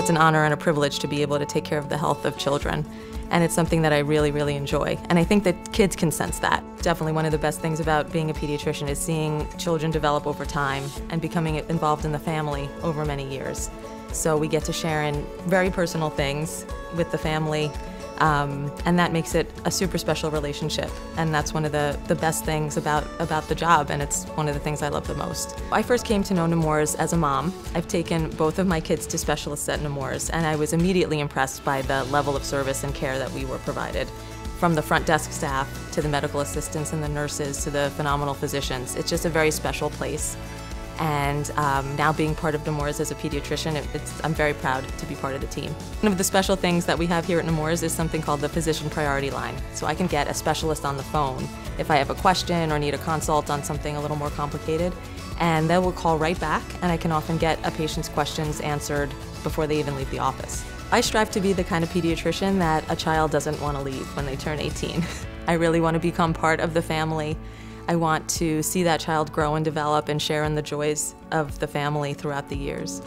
it's an honor and a privilege to be able to take care of the health of children. And it's something that I really, really enjoy. And I think that kids can sense that. Definitely one of the best things about being a pediatrician is seeing children develop over time and becoming involved in the family over many years. So we get to share in very personal things with the family um, and that makes it a super special relationship. And that's one of the, the best things about, about the job, and it's one of the things I love the most. I first came to know Nemours as a mom. I've taken both of my kids to specialists at Nemours, and I was immediately impressed by the level of service and care that we were provided. From the front desk staff to the medical assistants and the nurses to the phenomenal physicians. It's just a very special place and um, now being part of Nemours as a pediatrician, it, I'm very proud to be part of the team. One of the special things that we have here at Nemours is something called the Physician Priority Line. So I can get a specialist on the phone if I have a question or need a consult on something a little more complicated, and they will call right back, and I can often get a patient's questions answered before they even leave the office. I strive to be the kind of pediatrician that a child doesn't want to leave when they turn 18. I really want to become part of the family I want to see that child grow and develop and share in the joys of the family throughout the years.